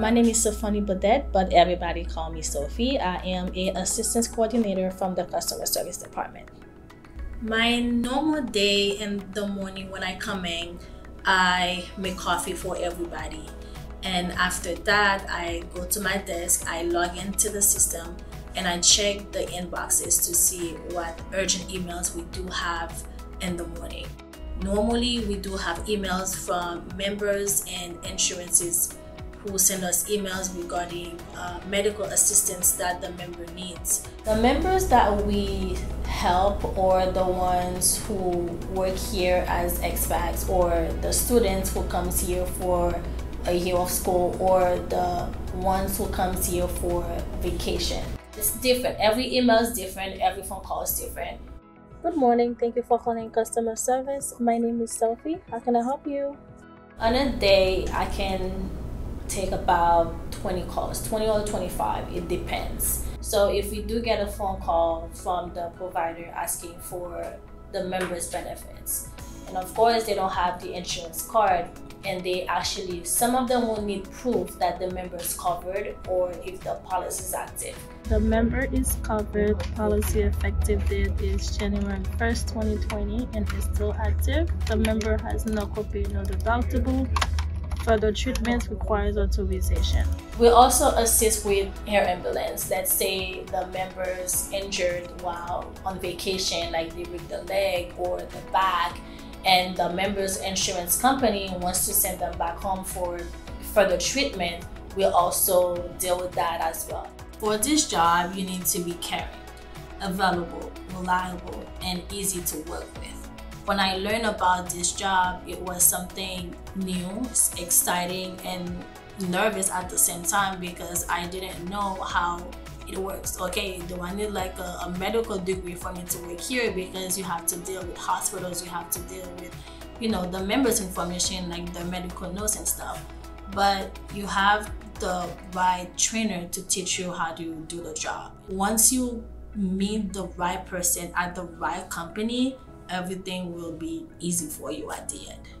My name is Sophonie Badette, but everybody call me Sophie. I am a assistance coordinator from the customer service department. My normal day in the morning when I come in, I make coffee for everybody. And after that, I go to my desk, I log into the system, and I check the inboxes to see what urgent emails we do have in the morning. Normally, we do have emails from members and insurances who send us emails regarding uh, medical assistance that the member needs. The members that we help or the ones who work here as expats or the students who comes here for a year of school or the ones who comes here for vacation. It's different. Every email is different. Every phone call is different. Good morning. Thank you for calling customer service. My name is Sophie. How can I help you? On a day, I can take about 20 calls, 20 or 25. It depends. So if we do get a phone call from the provider asking for the member's benefits, and of course they don't have the insurance card, and they actually some of them will need proof that the member is covered or if the policy is active the member is covered policy effective date is january 1st 2020 and is still active the member has no copay no deductible further treatment requires authorization we also assist with air ambulance let's say the member's injured while on vacation like they break the leg or the back and the member's insurance company wants to send them back home for further treatment, we'll also deal with that as well. For this job, you need to be caring, available, reliable, and easy to work with. When I learned about this job, it was something new, exciting, and nervous at the same time because I didn't know how it works. Okay, do I need like a, a, medical degree for me to work here? Because you have to deal with hospitals, you have to deal with, you know, the members' information, like the medical notes and stuff. But you have the right trainer to teach you how to do the job. Once you meet the right person at the right company, everything will be easy for you at the end.